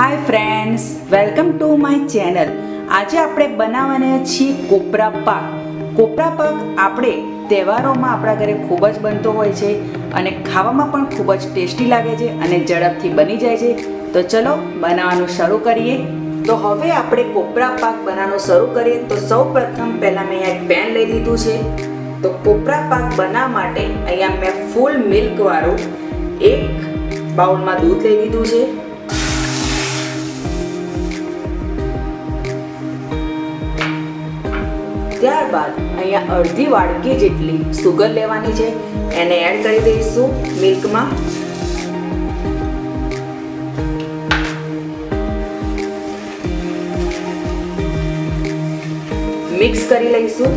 Hi friends welcome to my channel આજે આપણે બનાવવાના છીએ કોપરા પાક. કોપરા પાક આપણે તહેવારોમાં આપણા ઘરે ખૂબ જ બનતો હોય છે અને ખાવામાં પણ ખૂબ જ ટેસ્ટી લાગે છે અને ઝડપથી બની જાય છે. તો ચલો બનાવવાનું શરૂ કરીએ. તો હવે આપણે કોપરા પાક બનાવવાનું શરૂ કરીએ. તો સૌ પ્રથમ પહેલાં મેં એક પેન લઈ લીધું છે. તો કોપરા પાક બનાવવા માટે અહીંયા મેં ફૂલ મિલ્કવાળું એક બાઉલમાં દૂધ લઈ લીધું છે. ત્યારબાદ અહીંયા અડધી વાડકી જેટલી સુગર લેવાની છે. એને એડ કરી દઈશું મિલ્કમાં. મિક્સ કરી લઈશું.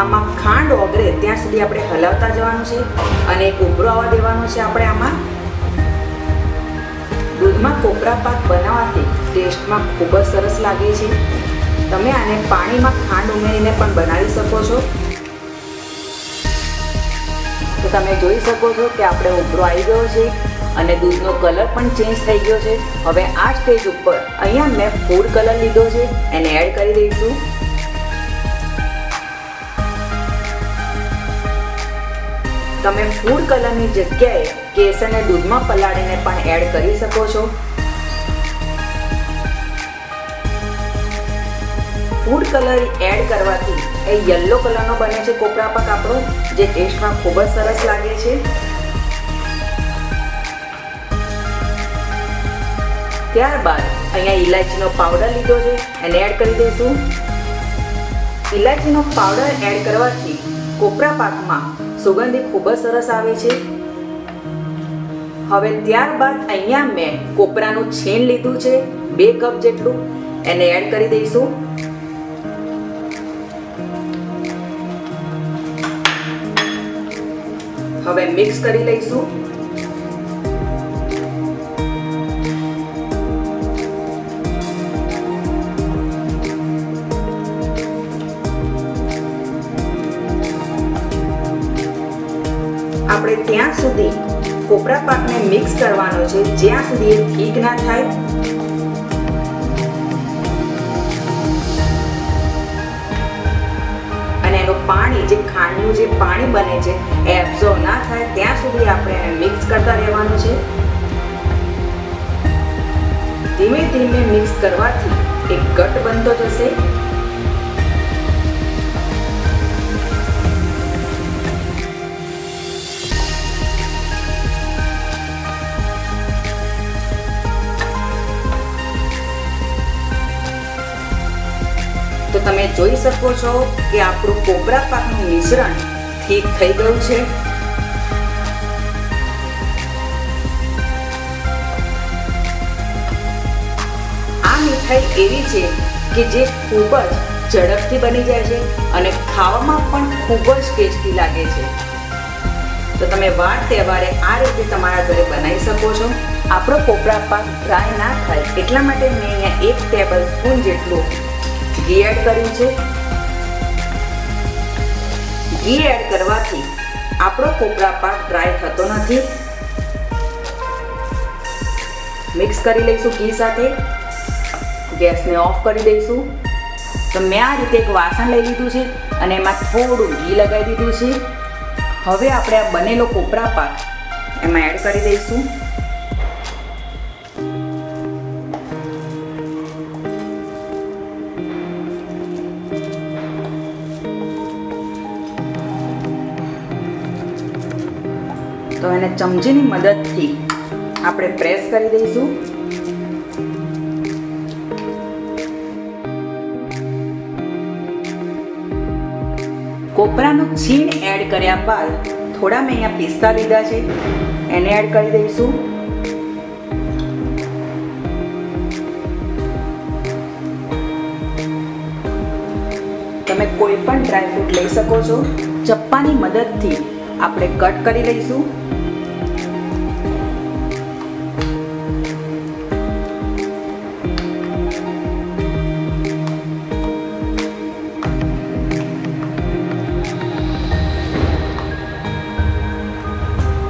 આમાં ખાંડ ઓગળે ત્યાં સુધી આપણે હલાવતા જવાનું છે અને એક ઉભરો આવવા દેવાનો છે આપણે આમાં. દૂધમાં કોપરા પાક બનાવવાથી ટેસ્ટમાં ખૂબ જ સરસ લાગે છે. તમે આને પાણીમાં ખાંડ ઉમેરીને પણ બનાવી શકો છો. તો તમે જોઈ શકો છો કે આપણે ઉભરો આવી ગયો છે અને દૂધનો કલર પણ ચેન્જ થઈ ગયો છે. હવે આ સ્ટેજ ઉપર અહીંયા મેં ફૂડ કલર લીધો છે. એને એડ કરી દઈશું. તમે ફૂડ કલરની જગ્યાએ કેસરને દૂધમાં પલાળીને પણ એડ કરી શકો છો. ફૂડ કલર એડ કરવાથી એ યલો કલરનો બને છે કોપરા પાક આપણો, જે ટેસ્ટમાં ખૂબ જ સરસ લાગે છે. ત્યારબાદ અહીંયા ઇલાયચીનો પાવડર લીધો છે એને એડ કરી દઈશું. ઇલાયચીનો પાવડર એડ કરવાથી કોપરા પાકમાં સુગંધી ખૂબ જ સરસ આવે છે. હવે ત્યારબાદ અહીંયા મેં કોપરાનું છીણ લીધું છે. બે કપ જેટલું. એને એડ કરી દઈશું. હવે મિક્સ કરી લઈશું. ત્યાં સુધી કોપરા પાકને મિક્સ કરવાનો છે, જ્યાં સુધી એ ઠીક ના થાય. અને એનું પાણી, જે ખાંડનું જે પાણી બને છે, એ એબ્ઝોર્વ ના થાય, ત્યાં સુધી આપણે એને મિક્સ કરતા રહેવાનું છે. ધીમે ધીમે મિક્સ કરવાથી એક ઘટ બનતો જશે. તમે જોઈ શકો છો કે આપણું કોબરા પાકનું મિશ્રણ ઠીક થઈ ગયું છે. આ મીઠાઈ એવી છે કે જે ખૂબ જ ઝડપથી બની જાય છે અને ખાવામાં પણ ખૂબ જ ટેસ્ટી લાગે છે. તો તમે વાર તહેવારે આ રીતે તમારા ઘરે બનાવી શકો છો. આપણો કોપરા પાક ડ્રાય ના થાય એટલા માટે મેં અહીંયા એક ટેબલ સ્પૂન જેટલું ઘી એડ કર્યું છે. ઘી એડ કરવાથી આપણો કોપરા પાક ડ્રાય થતો નથી. મિક્સ કરી લઈશું ઘી સાથે. ગેસને ઓફ કરી દઈશું. તો મેં આ રીતે એક વાસણ લઈ લીધું છે અને એમાં થોડું ઘી લગાવી દીધું છે. હવે આપણે આ બનેલો કોપરા પાક એમાં એડ કરી દઈશું. તો એને ચમચીની મદદથી આપણે પ્રેસ કરી દઈશું. કોપરાનું છીણ એડ કર્યા બાદ થોડા મેં અહીંયા પિસ્તા લીધા છે. એને એડ કરી દઈશું. તમે કોઈ પણ ડ્રાયફ્રૂટ લઈ શકો છો. ચપ્પાની મદદથી આપણે કટ કરી લઈશું.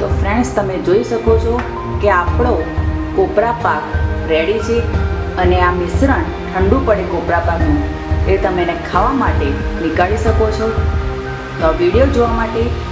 તો ફ્રેન્ડ્સ તમે જોઈ શકો છો કે આપણો કોપરા પાક રેડી છે અને આ મિશ્રણ ઠંડુ પડે કોપરા પાકનું એ તમે એને ખાવા માટે નીકાળી શકો છો. તો વીડિયો જોવા માટે